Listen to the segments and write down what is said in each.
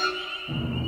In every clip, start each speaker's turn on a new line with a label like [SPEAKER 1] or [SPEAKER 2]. [SPEAKER 1] Thank you.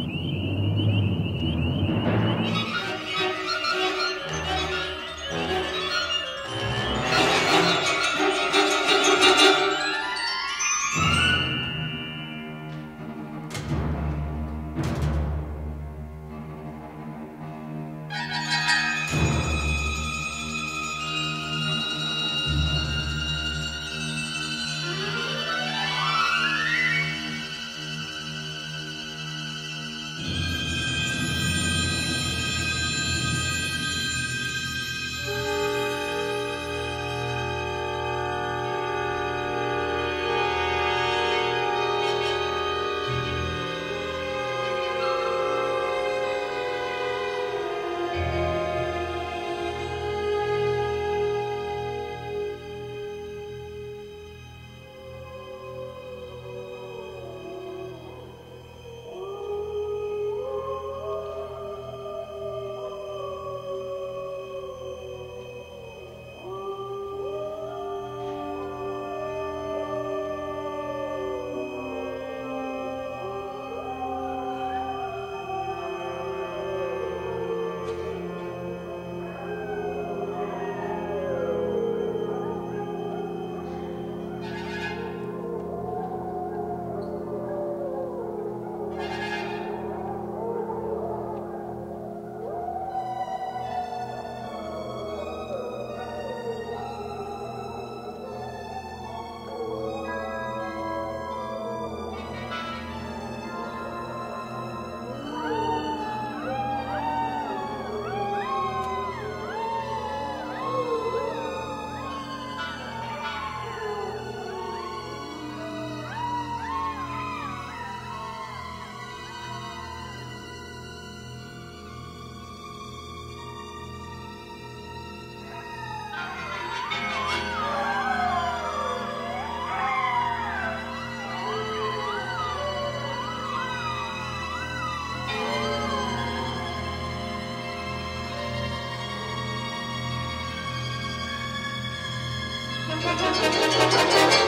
[SPEAKER 2] Música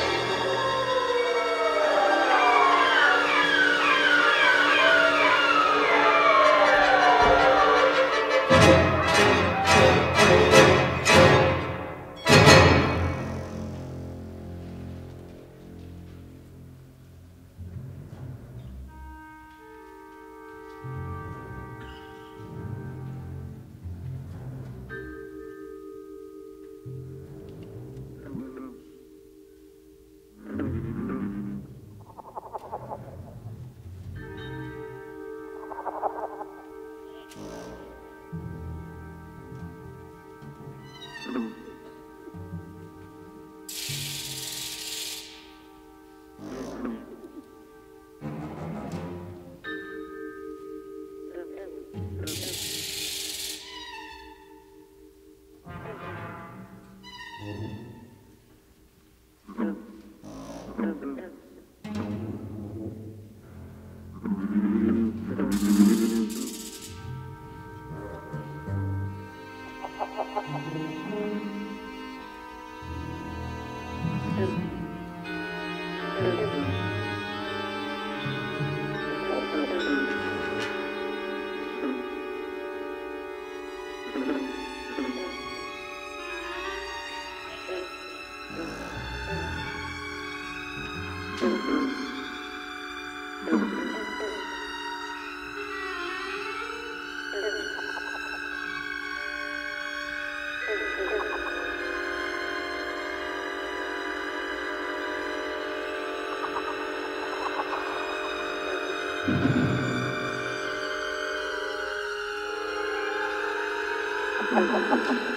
[SPEAKER 2] Mm-hmm.
[SPEAKER 3] Thank you.